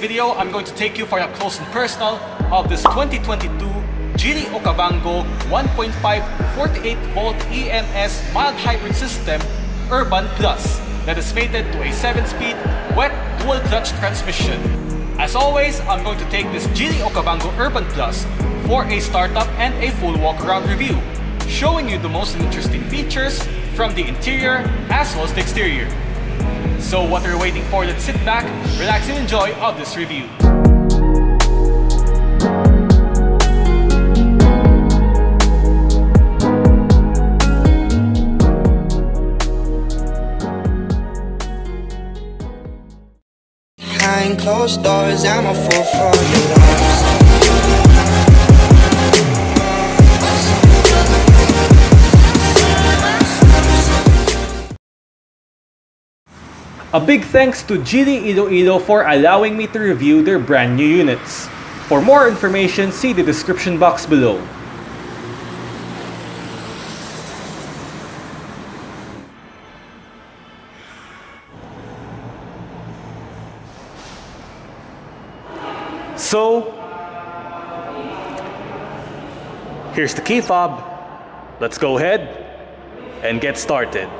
Video, I'm going to take you for a close and personal of this 2022 Geely Okavango 1.5 48 volt EMS mild hybrid system Urban Plus that is mated to a 7-speed wet dual clutch transmission. As always, I'm going to take this Geely Okavango Urban Plus for a startup and a full walk-around review, showing you the most interesting features from the interior as well as the exterior. So what are you waiting for? Let's sit back, relax and enjoy of this review. Behind closed doors, I'm a fool for. A big thanks to Geely Iloilo for allowing me to review their brand new units. For more information, see the description box below. So, here's the key fob. Let's go ahead and get started.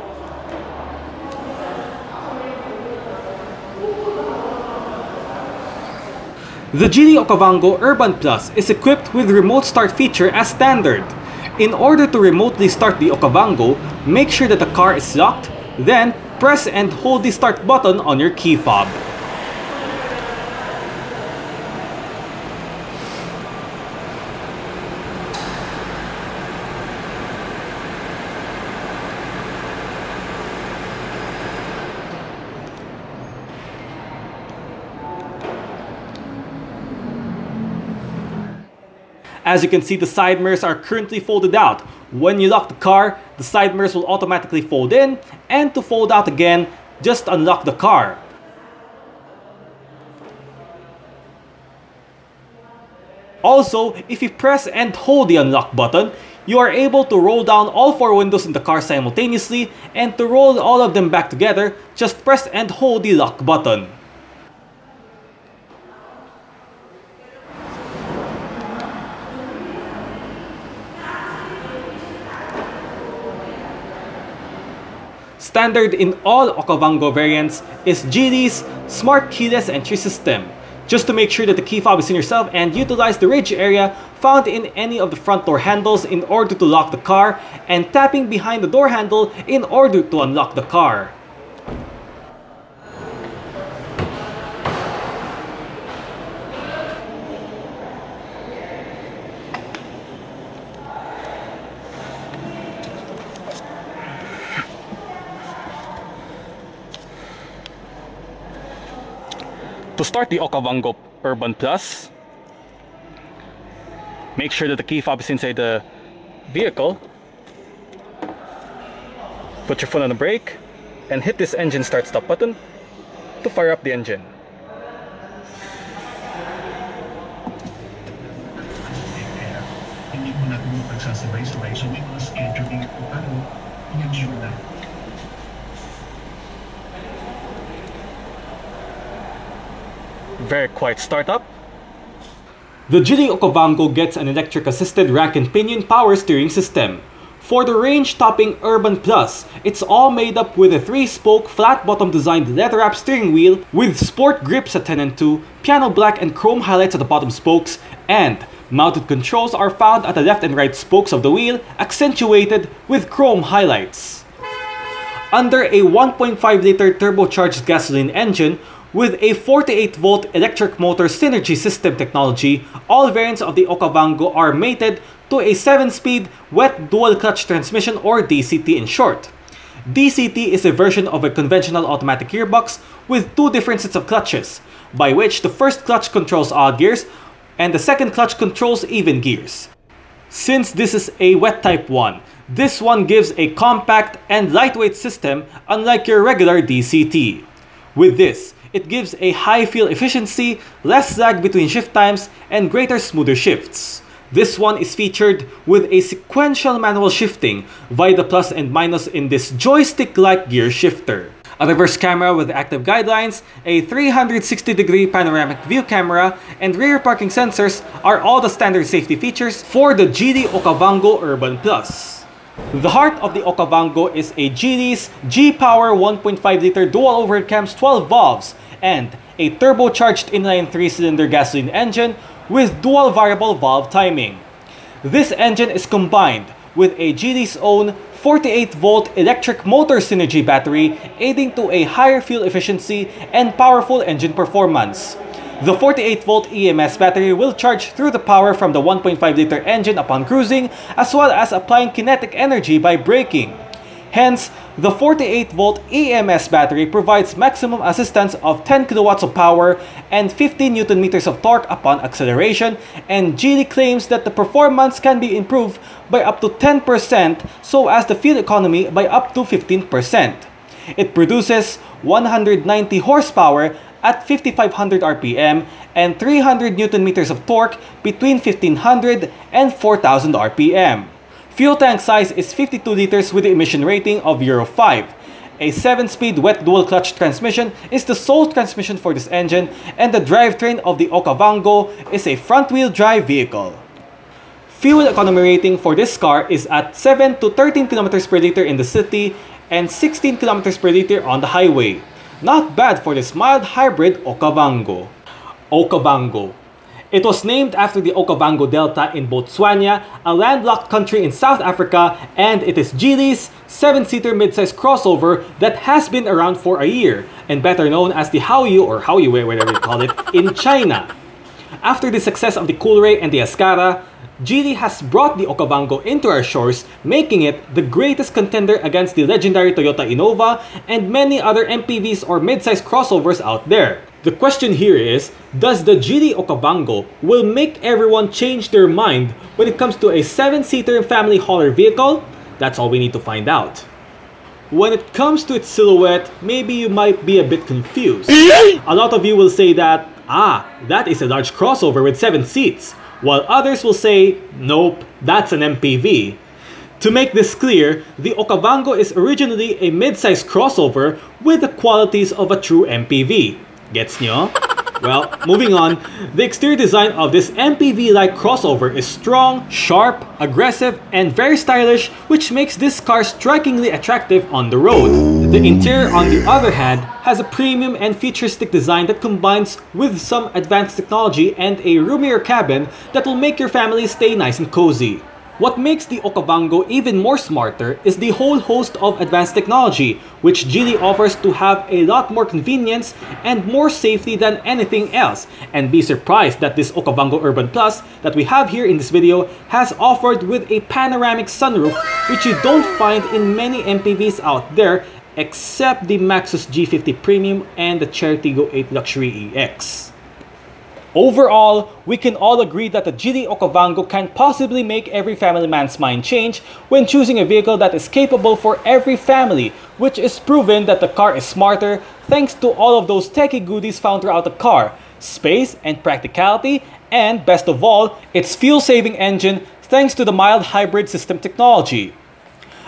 The Geely Okavango Urban Plus is equipped with remote start feature as standard. In order to remotely start the Okavango, make sure that the car is locked, then press and hold the start button on your key fob. As you can see, the side mirrors are currently folded out. When you lock the car, the side mirrors will automatically fold in, and to fold out again, just unlock the car. Also, if you press and hold the unlock button, you are able to roll down all four windows in the car simultaneously, and to roll all of them back together, just press and hold the lock button. Standard in all Okavango variants is Geely's Smart Keyless Entry System, just to make sure that the key fob is in yourself and utilize the ridge area found in any of the front door handles in order to lock the car and tapping behind the door handle in order to unlock the car. To start the Okavango Urban Plus, make sure that the key fob is inside the vehicle. Put your foot on the brake and hit this engine start stop button to fire up the engine. Hindi na. Very quiet startup. The Geely Okavango gets an electric-assisted rack and pinion power steering system. For the range-topping Urban Plus, it's all made up with a 3-spoke flat-bottom designed leather-wrap steering wheel with sport grips at 10 and 2, piano black and chrome highlights at the bottom spokes, and mounted controls are found at the left and right spokes of the wheel, accentuated with chrome highlights. Under a 1.5-liter turbocharged gasoline engine, with a 48 volt electric motor synergy system technology, all variants of the Okavango are mated to a 7-speed wet dual clutch transmission or DCT in short. DCT is a version of a conventional automatic gearbox with two different sets of clutches, by which the first clutch controls odd gears and the second clutch controls even gears. Since this is a wet type 1, this one gives a compact and lightweight system unlike your regular DCT. With this, it gives a high fuel efficiency, less lag between shift times, and greater smoother shifts. This one is featured with a sequential manual shifting via the plus and minus in this joystick-like gear shifter. a reverse camera with active guidelines, a 360 degree panoramic view camera, and rear parking sensors are all the standard safety features for the Geely Okavango Urban Plus. The heart of the Okavango is a Geely's G-Power 1.5 liter dual overhead cams 12 valves and a turbocharged inline 3-cylinder gasoline engine with dual variable valve timing. This engine is combined with a Geely's own 48 volt electric motor synergy battery aiding to a higher fuel efficiency and powerful engine performance. The 48 volt EMS battery will charge through the power from the 1.5 liter engine upon cruising as well as applying kinetic energy by braking. Hence, the 48 volt EMS battery provides maximum assistance of 10 kilowatts of power and 15 newton meters of torque upon acceleration and Geely claims that the performance can be improved by up to 10% so as the fuel economy by up to 15%. It produces 190 horsepower at 5500 RPM and 300 newton meters of torque between 1500 and 4000 RPM. Fuel tank size is 52 liters with the emission rating of Euro 5. A 7-speed wet dual-clutch transmission is the sole transmission for this engine and the drivetrain of the Okavango is a front-wheel drive vehicle. Fuel economy rating for this car is at 7 to 13 kilometers per liter in the city and 16 kilometers per liter on the highway. Not bad for this mild hybrid Okavango. Okavango it was named after the Okavango Delta in Botswana, a landlocked country in South Africa, and it is Geely's 7-seater midsize crossover that has been around for a year, and better known as the Haoyu or Haoyue, whatever you call it, in China. After the success of the Coolray and the Azkarra, Geely has brought the Okavango into our shores, making it the greatest contender against the legendary Toyota Innova and many other MPVs or midsize crossovers out there. The question here is, does the Geely Okavango will make everyone change their mind when it comes to a 7-seater family hauler vehicle? That's all we need to find out. When it comes to its silhouette, maybe you might be a bit confused. A lot of you will say that, ah, that is a large crossover with 7 seats, while others will say, nope, that's an MPV. To make this clear, the Okavango is originally a mid-size crossover with the qualities of a true MPV. Gets nyo? Well, moving on, the exterior design of this MPV-like crossover is strong, sharp, aggressive, and very stylish, which makes this car strikingly attractive on the road. The interior, on the other hand, has a premium and futuristic design that combines with some advanced technology and a roomier cabin that will make your family stay nice and cozy. What makes the Okavango even more smarter is the whole host of advanced technology, which Geely offers to have a lot more convenience and more safety than anything else. And be surprised that this Okavango Urban Plus that we have here in this video has offered with a panoramic sunroof which you don't find in many MPVs out there except the Maxus G50 Premium and the Chery Tiggo 8 Luxury EX. Overall, we can all agree that the Geely Okavango can possibly make every family man's mind change when choosing a vehicle that is capable for every family, which is proven that the car is smarter thanks to all of those techie goodies found throughout the car, space and practicality, and best of all, its fuel-saving engine thanks to the mild hybrid system technology.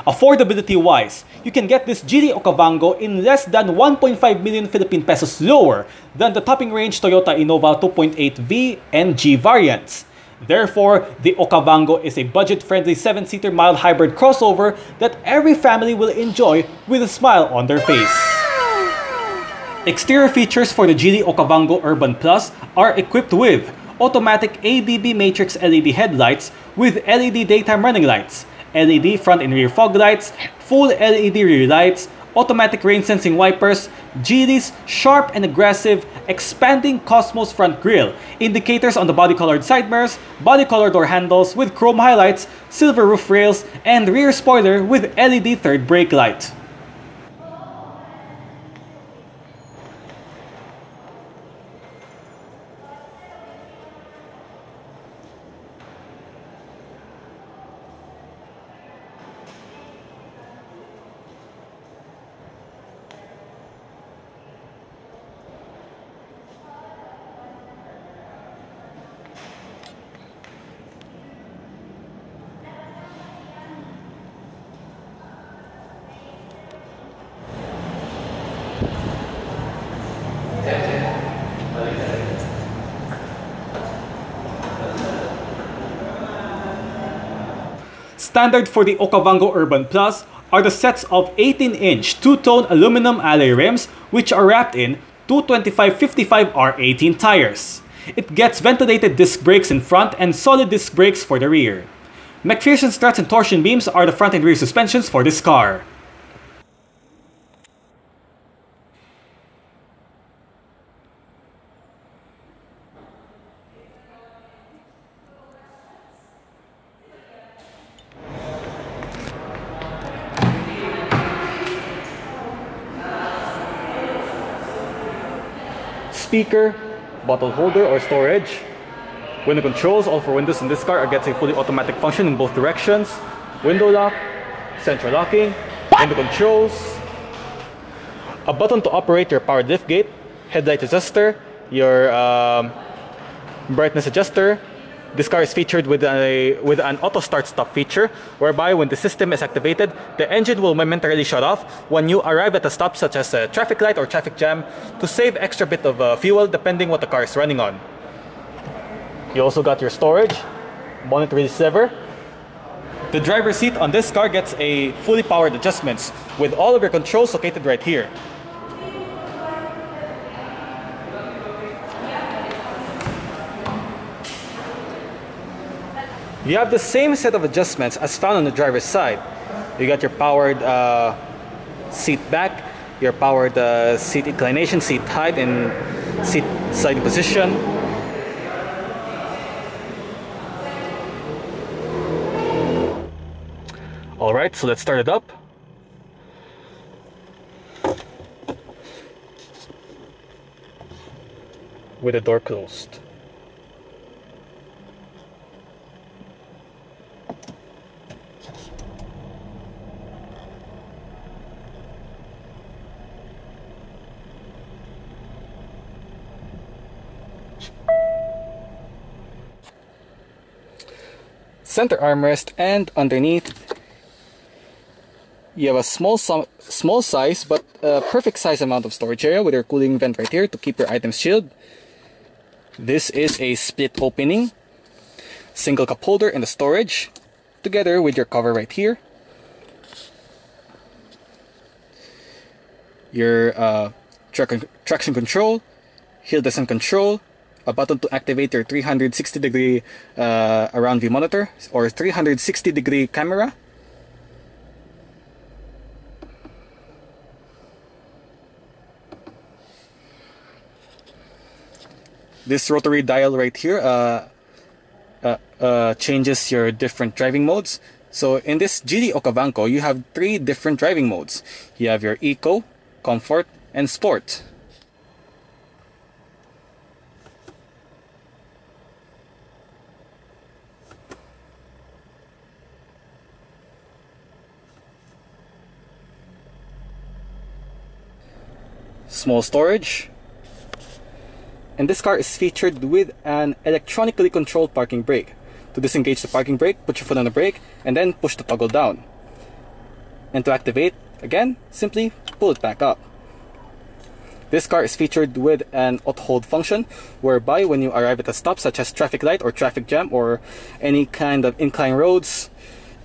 Affordability wise, you can get this Geely Okavango in less than 1.5 million Philippine pesos lower than the topping range Toyota Innova 2.8V and G variants. Therefore, the Okavango is a budget-friendly 7-seater mild hybrid crossover that every family will enjoy with a smile on their face. Exterior features for the Geely Okavango Urban Plus are equipped with automatic ADB matrix LED headlights with LED daytime running lights, LED front and rear fog lights, full LED rear lights, automatic rain sensing wipers, Geely's sharp and aggressive expanding Cosmos front grille, indicators on the body colored side mirrors, body color door handles with chrome highlights, silver roof rails, and rear spoiler with LED third brake light. Standard for the Okavango Urban Plus are the sets of 18-inch two-tone aluminum alloy rims which are wrapped in 225-55 R18 tires. It gets ventilated disc brakes in front and solid disc brakes for the rear. MacPherson struts and torsion beams are the front and rear suspensions for this car. Speaker, bottle holder or storage, Window controls, all four windows in this car are getting fully automatic function in both directions. Window lock, central locking, window controls, a button to operate your power lift gate, headlight adjuster, your um, brightness adjuster. This car is featured with a with an auto start stop feature, whereby when the system is activated, the engine will momentarily shut off when you arrive at a stop such as a traffic light or traffic jam to save extra bit of uh, fuel depending what the car is running on. You also got your storage, bonnet receiver. The driver's seat on this car gets a fully powered adjustments with all of your controls located right here. You have the same set of adjustments as found on the driver's side. You got your powered uh, seat back, your powered uh, seat inclination, seat height, and seat side position. All right, so let's start it up. With the door closed. Center armrest and underneath you have a small small size but perfect size amount of storage area with your cooling vent right here to keep your items chilled. This is a split opening single cup holder in the storage together with your cover right here. Your uh, traction control, hill descent control, a button to activate your 360 degree uh, around view monitor or 360 degree camera this rotary dial right here uh, uh, uh, changes your different driving modes. So in this Geely Okavango, you have three different driving modes. You have your Eco, Comfort, and Sport. Small storage, and this car is featured with an electronically controlled parking brake. To disengage the parking brake, put your foot on the brake and then push the toggle down. And to activate, again, simply pull it back up. This car is featured with an auto hold function whereby when you arrive at a stop such as traffic light or traffic jam or any kind of incline roads,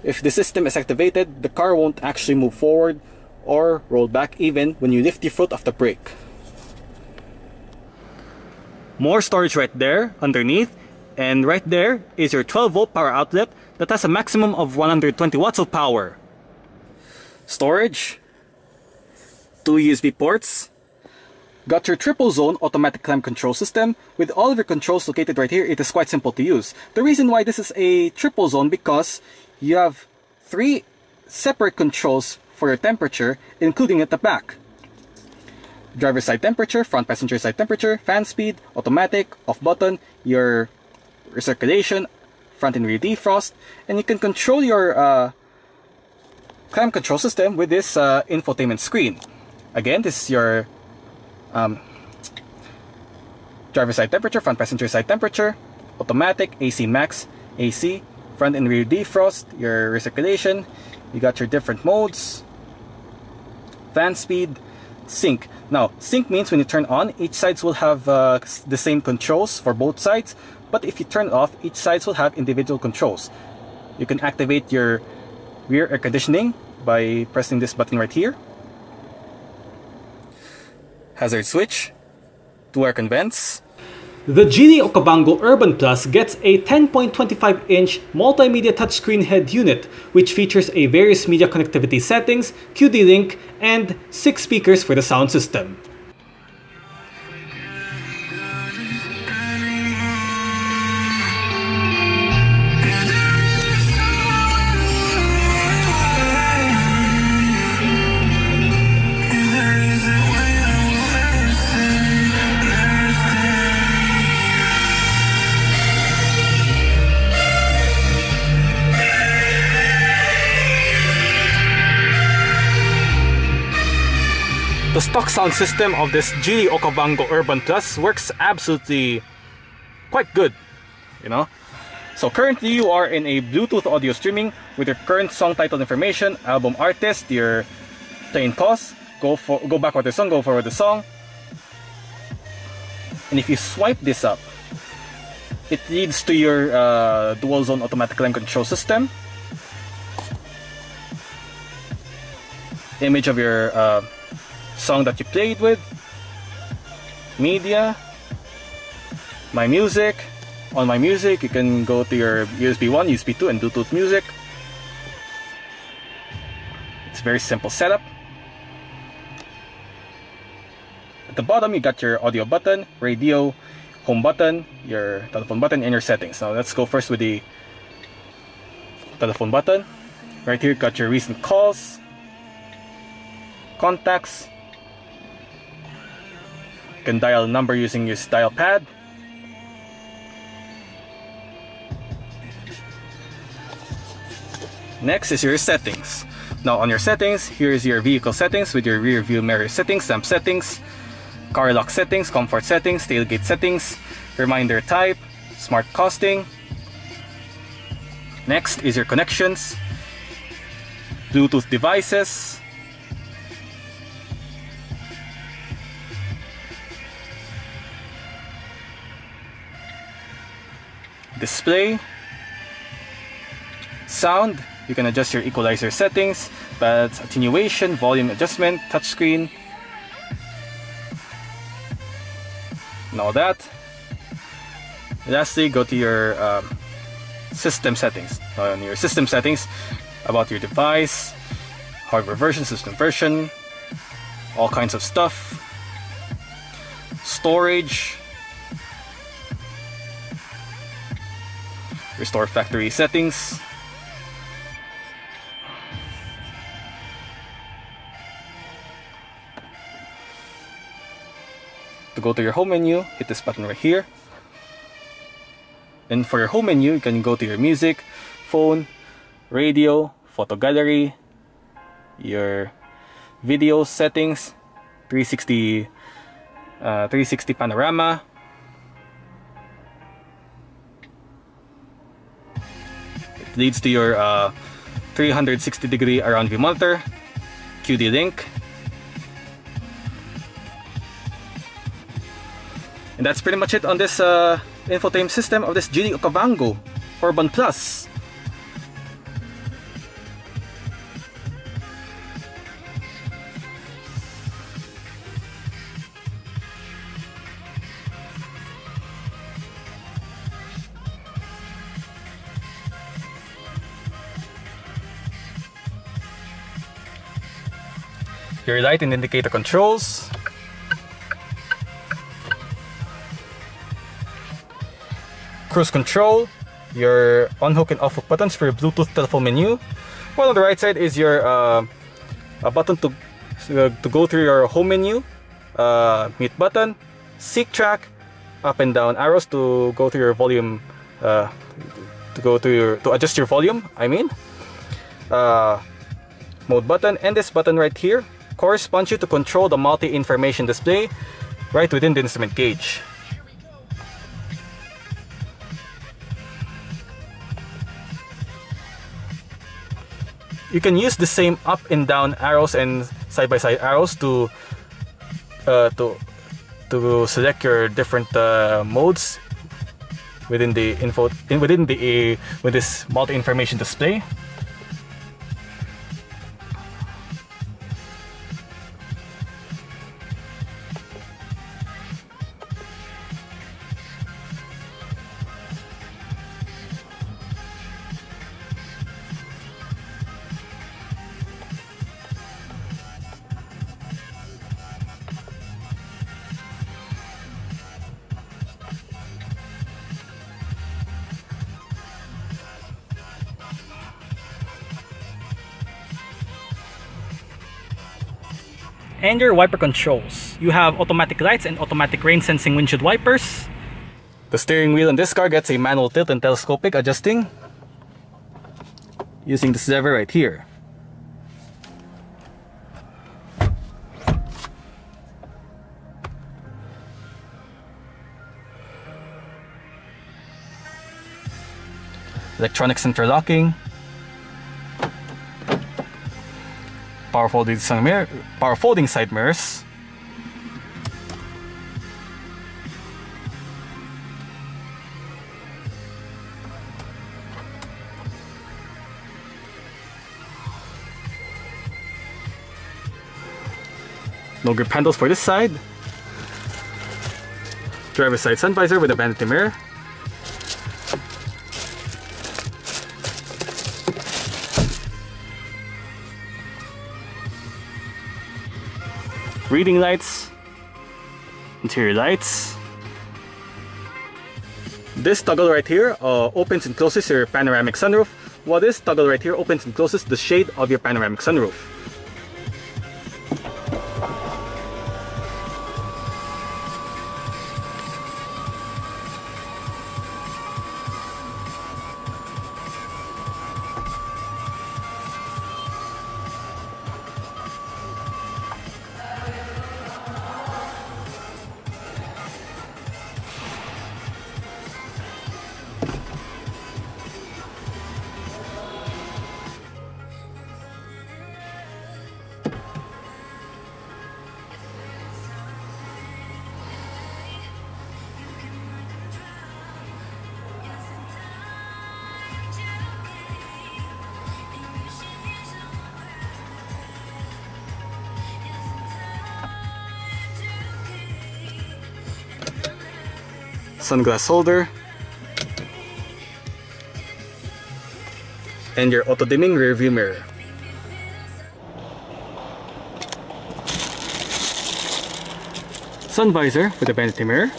if the system is activated, the car won't actually move forward or roll back even when you lift your foot off the brake. More storage right there underneath and right there is your 12 volt power outlet that has a maximum of 120 watts of power. Storage, two USB ports, got your triple zone automatic climate control system with all of your controls located right here. It is quite simple to use. The reason why this is a triple zone because you have three separate controls for your temperature including at the back driver side temperature, front passenger side temperature, fan speed, automatic, off button, your recirculation, front and rear defrost, and you can control your uh, climate control system with this uh, infotainment screen. Again, this is your um, driver side temperature, front passenger side temperature, automatic, AC max, AC, front and rear defrost, your recirculation, you got your different modes, fan speed, sync. Now, sync means when you turn on, each sides will have uh, the same controls for both sides. But if you turn off, each sides will have individual controls. You can activate your rear air conditioning by pressing this button right here. Hazard switch, two air vents, The Geely Okavango Urban Plus gets a 10.25-inch multimedia touchscreen head unit, which features a various media connectivity settings, QD-Link, and 6 speakers for the sound system. Sound system of this Geely Okavango Urban Plus works absolutely quite good, you know. So currently you are in a Bluetooth audio streaming with your current song title information, album artist, your playing pause, go for go back with the song, go forward the song. And if you swipe this up, it leads to your uh, dual zone automatic line control system. Image of your uh, song that you played with, media, my music. On my music, you can go to your USB 1, USB 2, and Bluetooth music. It's very simple setup. At the bottom, you got your audio button, radio, home button, your telephone button, and your settings. Now let's go first with the telephone button. Right here, you got your recent calls, contacts, can dial a number using your dial pad. Next is your settings. Now on your settings, here's your vehicle settings with your rear view mirror settings, lamp settings, car lock settings, comfort settings, tailgate settings, reminder type, smart costing. Next is your connections, Bluetooth devices, display sound you can adjust your equalizer settings but attenuation volume adjustment touchscreen and all that. Lastly go to your um, system settings. On your system settings about your device hardware version system version all kinds of stuff. Storage restore factory settings. To go to your home menu hit this button right here. And for your home menu you can go to your music phone radio photo gallery your video settings 360 uh, 360 panorama leads to your uh, 360 degree around view monitor, QD link. And that's pretty much it on this uh, infotainment system of this Geely Okavango Urban Plus. Your light and indicator controls. Cruise control, your on hook and off hook buttons for your Bluetooth telephone menu. While on the right side is your uh, a button to uh, to go through your home menu, uh, mute button, seek track, up and down arrows to go to your volume, uh, to go to your to adjust your volume. I mean, uh, mode button, and this button right here corresponds you to control the multi-information display right within the instrument gauge. You can use the same up and down arrows and side-by-side arrows to uh, to to select your different uh, modes within the info in within the uh, with this multi-information display. And your wiper controls. You have automatic lights and automatic rain sensing windshield wipers. The steering wheel in this car gets a manual tilt and telescopic adjusting using this lever right here. Electronics interlocking. Power folding side mirror, power folding side mirrors. No grip handles for this side. Driver side sun visor with a vanity mirror. Reading lights. Interior lights. This toggle right here uh, opens and closes your panoramic sunroof, while this toggle right here opens and closes the shade of your panoramic sunroof. Sunglass holder, and your auto dimming rear view mirror. Sun visor with a vanity mirror.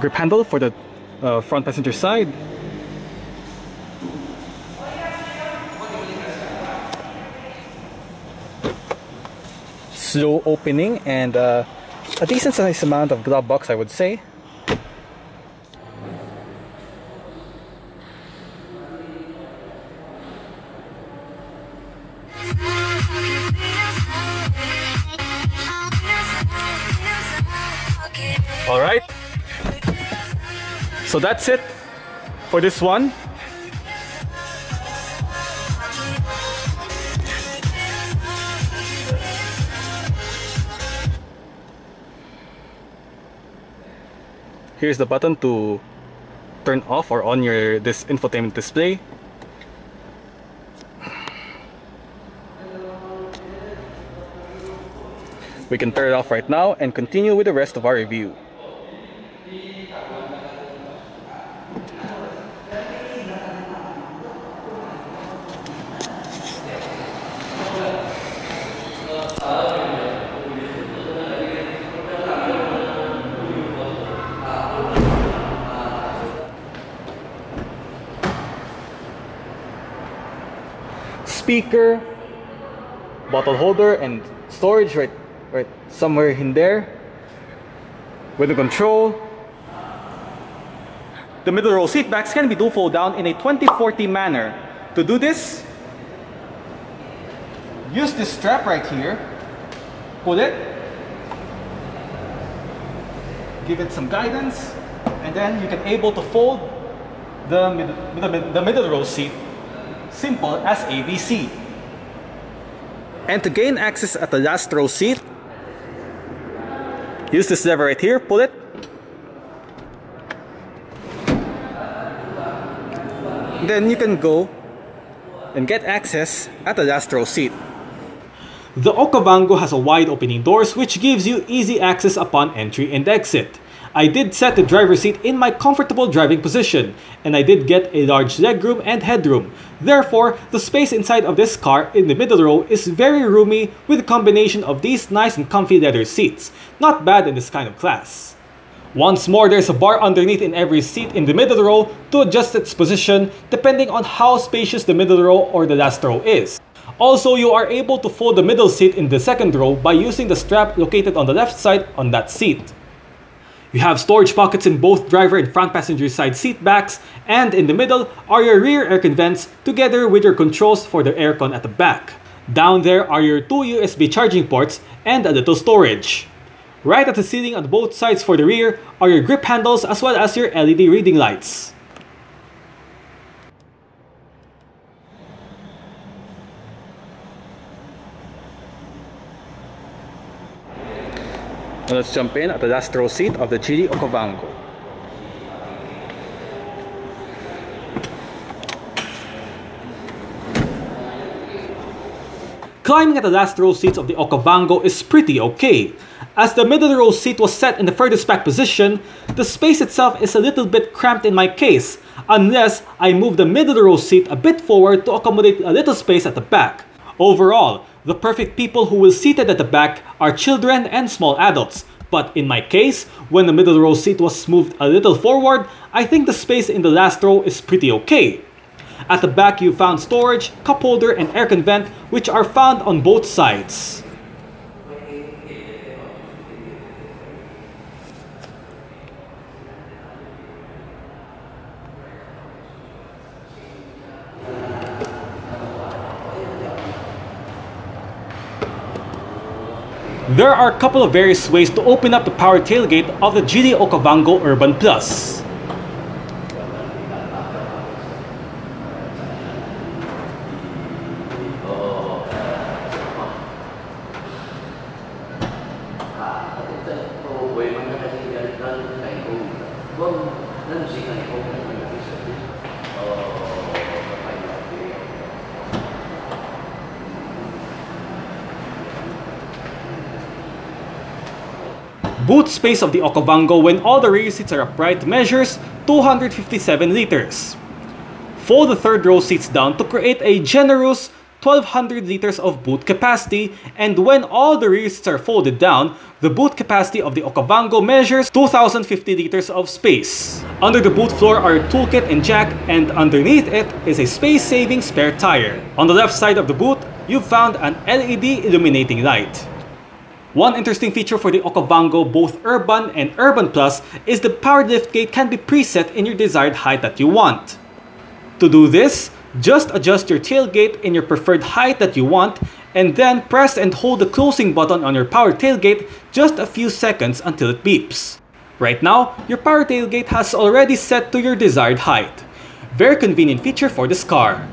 Grip handle for the uh, front passenger side. Slow opening and uh, a decent sized amount of glove box I would say. Alright. So that's it for this one. Here's the button to turn off or on your this infotainment display. We can turn it off right now and continue with the rest of our review. Speaker, bottle holder, and storage right, right somewhere in there. With the control. The middle row seat backs can be do fold down in a 2040 manner. To do this, use this strap right here, pull it, give it some guidance, and then you can able to fold the, the, the middle row seat simple as ABC. And to gain access at the last row seat, use this lever right here, pull it. Then you can go and get access at the last row seat. The Okavango has a wide opening doors which gives you easy access upon entry and exit. I did set the driver's seat in my comfortable driving position, and I did get a large legroom and headroom. Therefore, the space inside of this car in the middle row is very roomy with a combination of these nice and comfy leather seats. Not bad in this kind of class. Once more, there's a bar underneath in every seat in the middle row to adjust its position depending on how spacious the middle row or the last row is. Also, you are able to fold the middle seat in the second row by using the strap located on the left side on that seat. You have storage pockets in both driver and front passenger side seat backs, and in the middle are your rear aircon vents together with your controls for the aircon at the back. Down there are your two USB charging ports and a little storage. Right at the ceiling on both sides for the rear are your grip handles as well as your LED reading lights. Now let's jump in at the last row seat of the Geely Okavango. Climbing at the last row seats of the Okavango is pretty okay. As the middle row seat was set in the furthest back position, the space itself is a little bit cramped in my case, unless I move the middle row seat a bit forward to accommodate a little space at the back. Overall, the perfect people who will seated at the back are children and small adults, but in my case, when the middle row seat was moved a little forward, I think the space in the last row is pretty okay. At the back you found storage, cup holder, and aircon vent which are found on both sides. There are a couple of various ways to open up the power tailgate of the Geely Okavango Urban Plus. Boot space of the Okavango when all the rear seats are upright measures 257 liters. Fold the third row seats down to create a generous 1200 liters of boot capacity and when all the rear seats are folded down, the boot capacity of the Okavango measures 2050 liters of space. Under the boot floor are a toolkit and jack and underneath it is a space-saving spare tire. On the left side of the boot, you've found an LED illuminating light. One interesting feature for the Okavango, both Urban and Urban Plus, is the power liftgate can be preset in your desired height that you want. To do this, just adjust your tailgate in your preferred height that you want and then press and hold the closing button on your power tailgate just a few seconds until it beeps. Right now, your power tailgate has already set to your desired height. Very convenient feature for this car.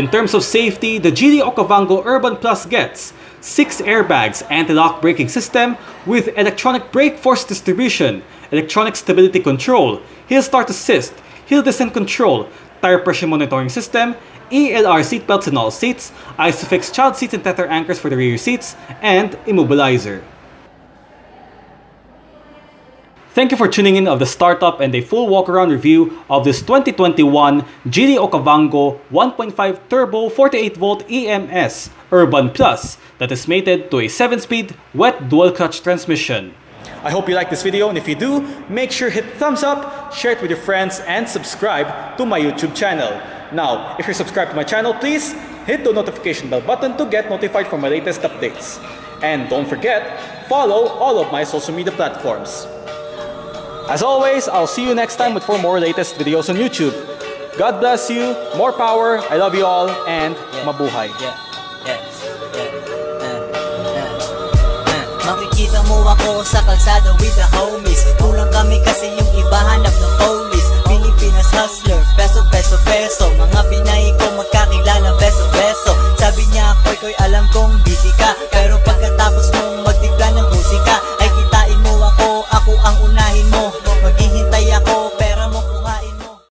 In terms of safety, the Geely Okavango Urban Plus gets 6 airbags, anti-lock braking system with electronic brake force distribution, electronic stability control, hill start assist, hill descent control, tire pressure monitoring system, ELR seatbelts in all seats, ISOFIX child seats and tether anchors for the rear seats, and immobilizer. Thank you for tuning in of the startup and a full walk-around review of this 2021 Geely Okavango 1.5 Turbo 48V EMS Urban Plus that is mated to a 7-speed wet dual-clutch transmission. I hope you like this video and if you do, make sure hit thumbs up, share it with your friends, and subscribe to my YouTube channel. Now, if you're subscribed to my channel, please hit the notification bell button to get notified for my latest updates. And don't forget, follow all of my social media platforms. As always, I'll see you next time with four more latest videos on YouTube. God bless you, more power, I love you all, and mabuhay. Makikita mo ako sa kalsada with the homies. Kulang kami kasi yung iba hanap ng police. Pilipinas hustler, peso peso peso. Mga Pinay ko magkakilala peso peso Sabi niya ako'y ko'y alam kong busy ka. Pero pagkatapos mong magdigla ng musika Ay kitain mo ako, ako ang unay